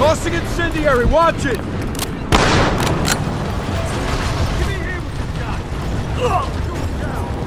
Tossing incendiary, watch it! Give me here down.